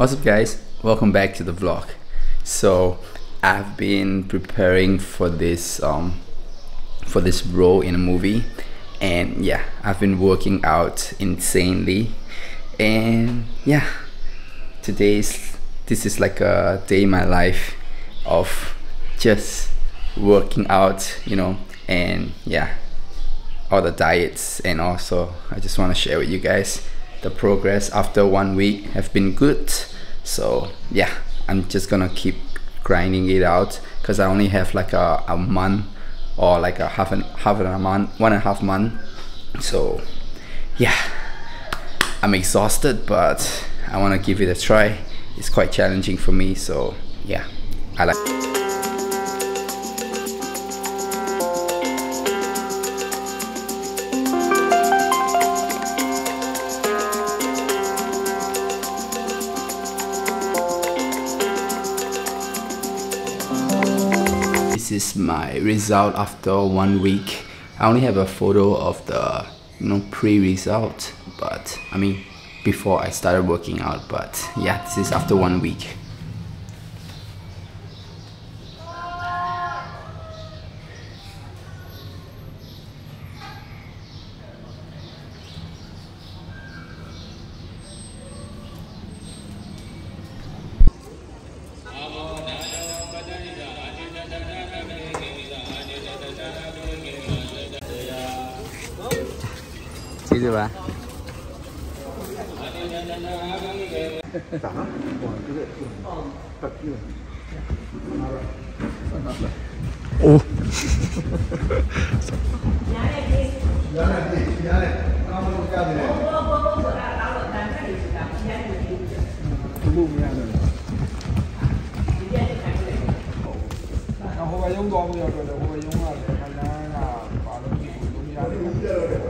What's up guys? Welcome back to the vlog. So I've been preparing for this um for this role in a movie and yeah, I've been working out insanely and yeah, today's this is like a day in my life of just working out, you know, and yeah, all the diets and also I just want to share with you guys the progress after one week have been good. So yeah i'm just gonna keep grinding it out because i only have like a, a month or like a half an half a month one and a half month. So yeah i'm exhausted but i want to give it a try. It's quite challenging for me so yeah i like this is my result after one week. I only have a photo of the you know pre-result but I mean before I started working out but yeah this is after one week rồi bà? Ồ. không phải giống con bây giờ rồi không phải giống là thành ra là bà nó chỉ cũng giống nhau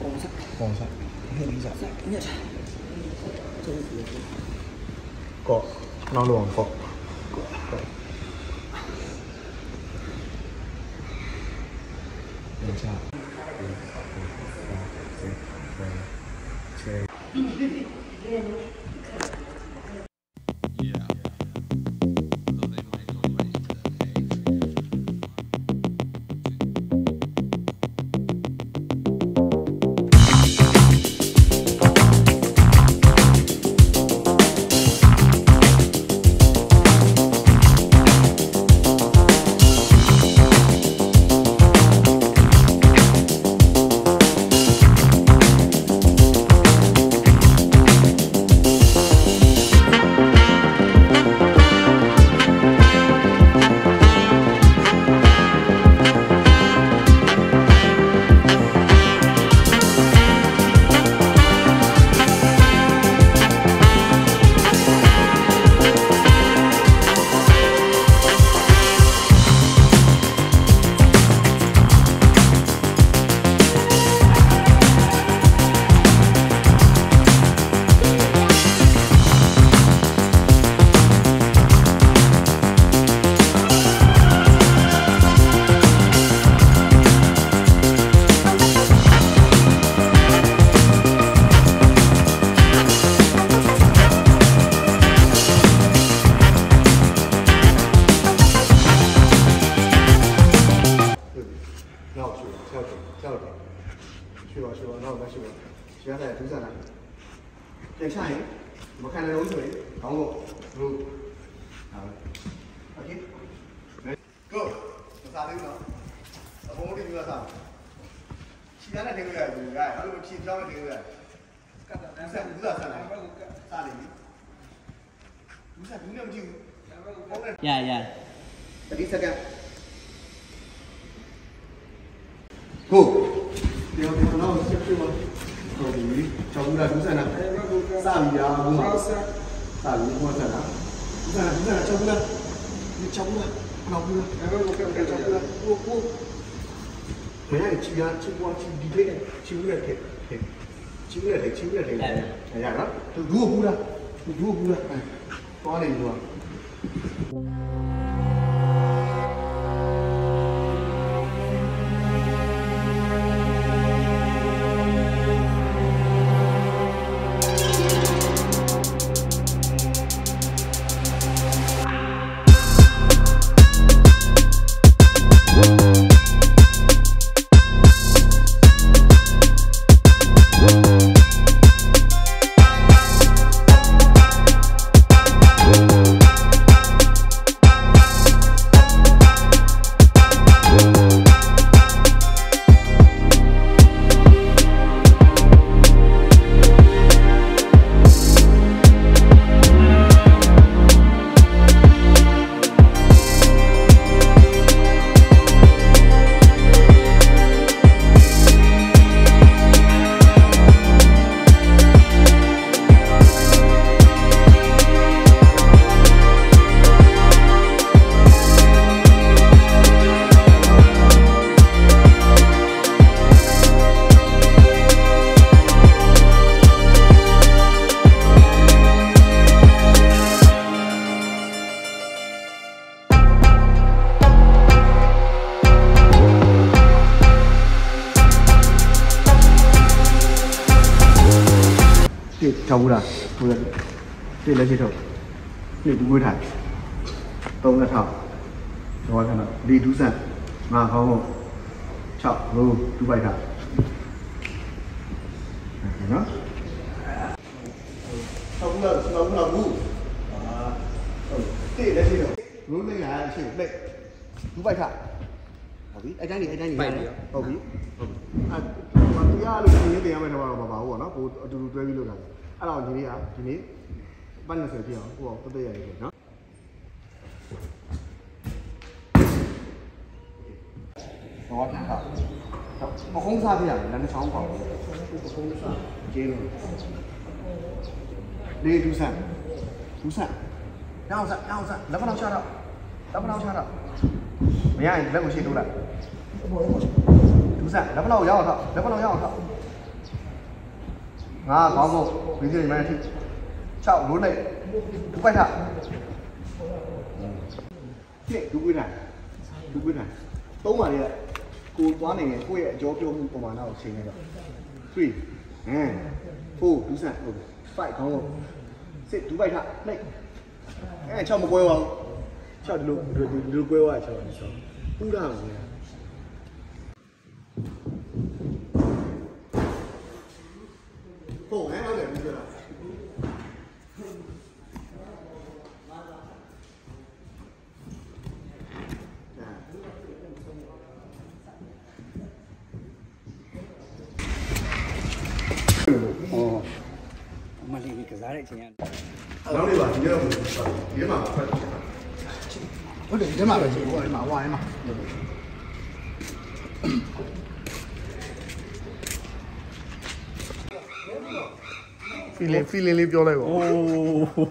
黄色。黄色。黑色。黑色。có nó luồng có Hãy sana tekrar ediyorum. Yani hani bu çiğ travma tekrar. Güzel, güzel sana. Sana iyi. Güzel, bunu Rồi đúng rồi nào. Sao thì à đúng không? Sao thì đúng rồi nào. Đúng rồi, đúng rồi là. Cháu là. Nào, rồi. Cháu là. မင်းကချီရချီပွားချီဒီလေးနဲ့ချီဦးရတဲ့ချီဦးရတဲ့ချီဦးရတဲ့ရရနော်သူဘူးဘူးလားသူဘူးဘူးလားသွားနေလို့ လက်ရှိထောက်တိဘူးဝေးထိုင်သုံးလက်ထောက်တော့ခဏဒီဒူးဆန်ငါကောင်းဟုတ်6ရိုးဒူးပိုက်တာနော်ထောက်ဘူးလားထောက်ဘူးလားဘူးအာဟုတ်တိလက်ရှိထောက်ရိုးလေးရအရှိလက်ဒူးပိုက်တာဟုတ်ပြီအဲ့တိုင်းနေအဲ့တိုင်းနေဟုတ်ပြီဟုတ်ပြီအဲ့ဟိုတရားလို့ဒီနေ့တင်ရမယ်တော့မပါဘူးပေါ့နော်ကိုအတူတူတွဲပြီးလုပ်တာအဲ့တော့ဒီနေ့ကဒီနေ့ văn là sở trường của con tôi để nó nó thẳng thẳng mà không xa thì là nó sáu quả trên đi chú sản chú sản đau dạ đau dạ. Lắm đau cho đâu lắm đau cho đâu mấy anh lấy một chị tôi lại? Chú sản lắm đau nhau rồi lắm đau nhau rồi à có một ví dụ như này chào lúa này. Ừ. Chú quay hả à. chị chú quên à. này chú quên này tố mà đi ạ. Cô quá này, cô ạ cho cho ông có mà nào trình này rồi tùy. À phù chú sản ừ, phải không không chị chú vậy hả cái này cho một quê không chào được được được quê hoài chào cho. Cũng đang အမလေးကစားတဲ့အချိန်က နောက်လေးပါဒီကတော့ဒီထဲမှာဖတ် ဟုတ်တယ်ဒီမှာပဲကြည့်ဟိုဒီမှာဟိုအိုင်းမှာ feeling feeling လေးပြောလိုက်ပါ Oh,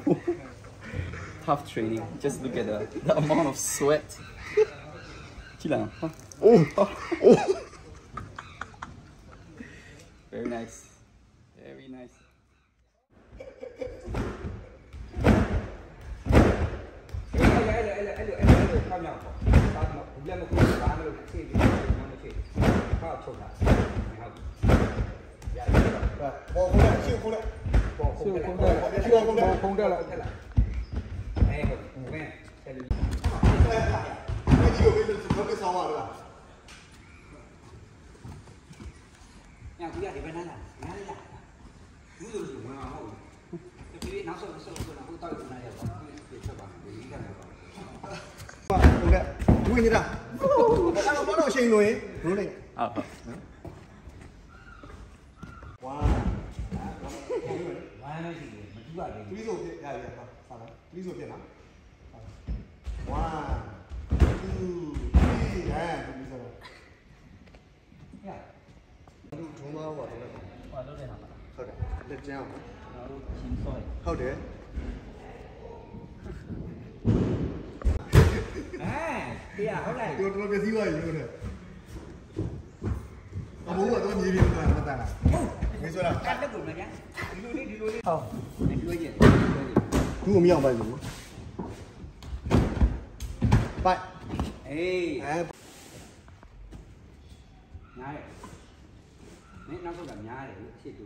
tough training. Just look at the, the amount of sweat. Chila. Huh? အိုးအိုး Very nice. 깜냥 나도 막 불량을 부리고 마음을 같이 해주고 하나 쳐다 bỏ không ra siêu không ra bỏ không ra siêu không ra bỏ không ra là nghe rồi nghe cái gì cái gì cái sao mà được nhà cũng ra thì bên này là nhà đây là ví dụ dùng mà không cái nó sợ nó sợ nó không tao dùng này để cho bạn để ý ra được ကဝင်နေတာအဲ့တော့ဘာလို့ရှိန်လို့ရင်ဘလို့လိုက်ဟုတ်ဟုတ်နော်ဝါဝါမရှိဘူးမကြည့်ပါနဲ့သီးဆိုဖြစ်ရရပါဆာလားသီးဆိုဖြစ်လားဝါတူဒီဟဲ့ဒီဆိုတော့ရဘူးဒုံးမဟုတ်ပါဘူးဟောတော့တယ်ဟာဟုတ်တယ်လက်ကျန်းအောင်ဟုတ်တယ် cái áo này tôi tôi cái gì vậy tôi này. Có bố của tôi nhìn đi mà mà tả nghe chưa nào? cắt đất bụng này nhá. Đi luôn đi đi luôn đi. Không. Đi luôn gì cứ không nhau vậy đúng vậy ê. Này nên nó không cảm nhà để chị tụ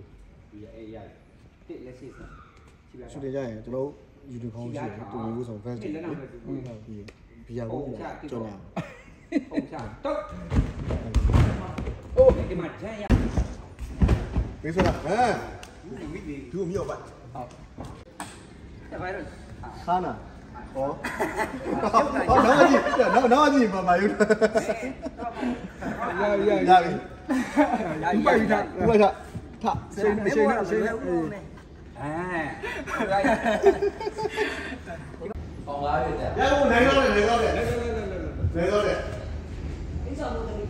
vậy vậy tệ là chị chị bây giờ gì đâu dù được không chị tụ vô sầu cái gì? ဘီယာကိုကျွန်တော်ဟုတ်ချတော့โอ้ဒီမှာဂျန်ရမင်းဆိုတာဟမ်သူမြောက်ပါဟုတ်တပါတော့ခါနာဟောဟောနောက်ကြီးနောက်နောက်ကြီးပါပါယူရရရပြီပိုက်တာပိုက်တာထစိတ်စိတ်စိတ်အဲ ပေါင်လာရတဲ့ရကိုနိုင်တော့တယ်နိုင်တော့တယ်နိုင်တော့တယ်ဒီဆောင်လို့တမီးလေးဆက်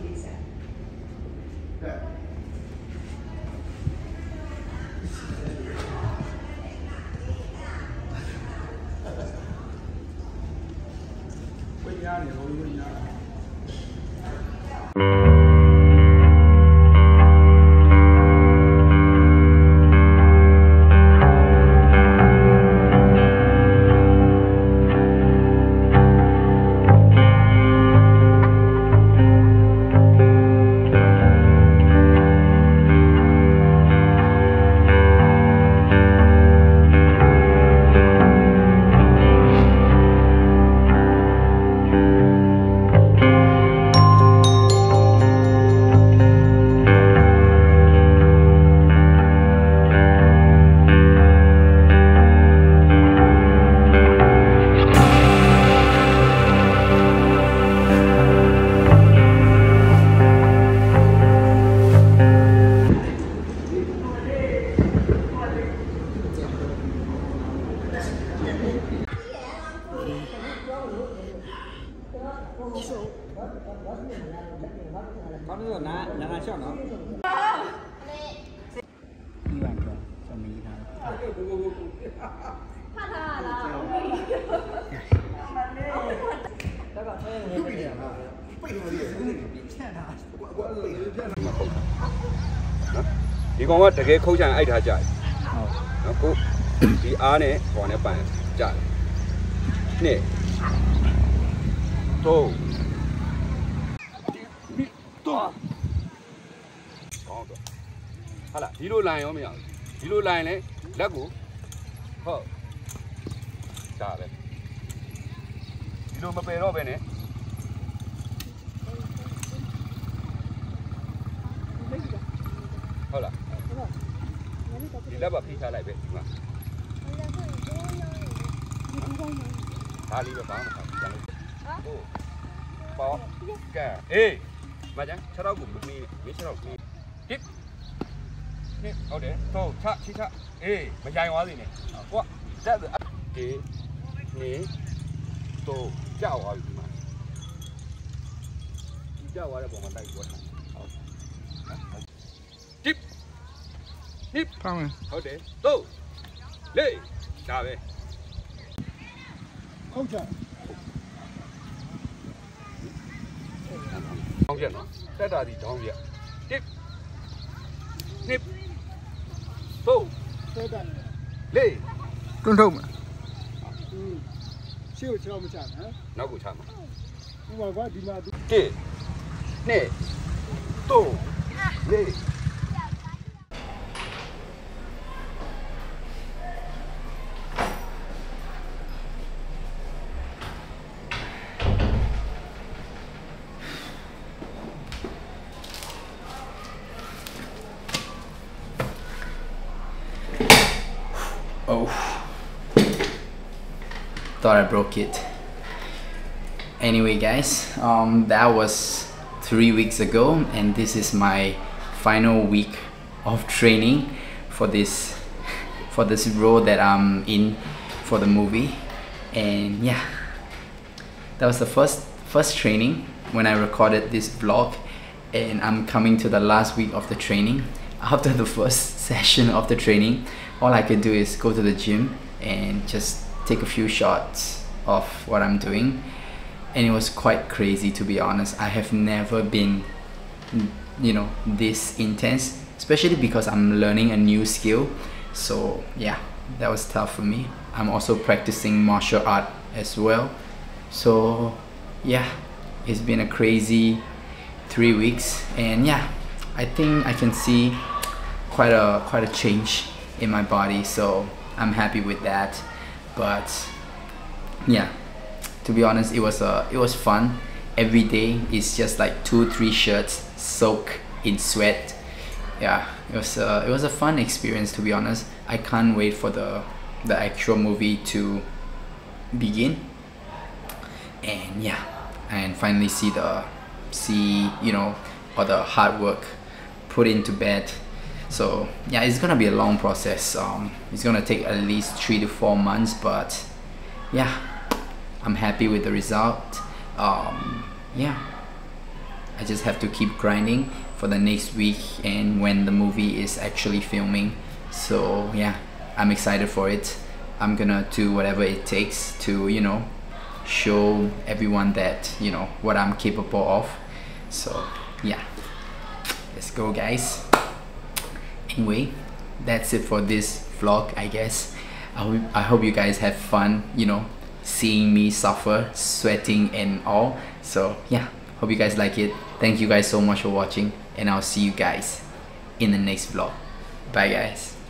ကောင်း ဒီကောင်ကတကယ်ခုတ်ချင်အိုက်ထားကြတယ်ဟုတ်နော်ကိုဒီအားနဲ့ဟောနဲ့ပန်ကြတယ်နှစ်တော့တော့ကောင်းတော့ဟာလာဒီလိုလိုင်းရောမရဘူးဒီလိုလိုင်းလဲလက်ကိုဟုတ်ဒါပဲဒီလိုမပယ်တော့ပဲနဲ့ ဟုတ်လားဒီလက်ပါဖိထားလိုက်ပဲဒီမှာဒါလေးပဲဘာမှမဟုတ်ဘူးကျန်လို့ဟုတ်ပေါ့ကဲအေးမကြမ်းခြေတော့ကိုမမီးမီးခြေတော့မီးတစ်နှစ်ဟုတ်တယ်တော့ချချချအေးမကြိုင်သွားစေနဲ့ဟောဇက်ဒီနေတော့ကြောက်သွားပြီဒီမှာဒီကြောက်သွားတဲ့ပုံမှာတိုက်ပြီးတော့ဟုတ်တစ် နှစ်ဖောင်းမယ်ဟုတ်တယ်သုံးလေးဒါပဲဟုတ်ချာတောင်းပြနော်တက်တာဒီတောင်းပြတစ်နှစ်သုံးတက်တာလေးတွန်းထုတ်မယ်ရှေ့ကိုချောင်းမချနဲ့နောက်ကိုချမှာဥပမာကဒီမှာသူတစ်နှစ်သုံးလေး Thought I broke it. Anyway, guys, um, that was three weeks ago, and this is my final week of training for this for this role that I'm in for the movie. And yeah, that was the first first training when I recorded this vlog, and I'm coming to the last week of the training. after the first session of the training all I could do is go to the gym and just take a few shots of what I'm doing. And it was quite crazy to be honest. I have never been you know this intense especially because I'm learning a new skill. So yeah that was tough for me. I'm also practicing martial art as well. So yeah it's been a crazy three weeks. And yeah I think I can see quite a quite a change in my body. So I'm happy with that but yeah to be honest it was a it was fun. Every day it's just like two three shirts soak in sweat. Yeah it was a, it was a fun experience to be honest. I can't wait for the the actual movie to begin. And yeah and finally see the see you know all the hard work put into bed so yeah it's gonna be a long process. Um, it's gonna take at least three to four months but yeah I'm happy with the result. Um, yeah. I just have to keep grinding for the next week and when the movie is actually filming. So yeah I'm excited for it. I'm gonna do whatever it takes to you know show everyone that you know what I'm capable of. So yeah. Let's go guys anyway that's it for this vlog I guess. I hope, I hope you guys have fun you know seeing me suffer sweating and all. So yeah hope you guys like it. Thank you guys so much for watching and I'll see you guys in the next vlog. Bye guys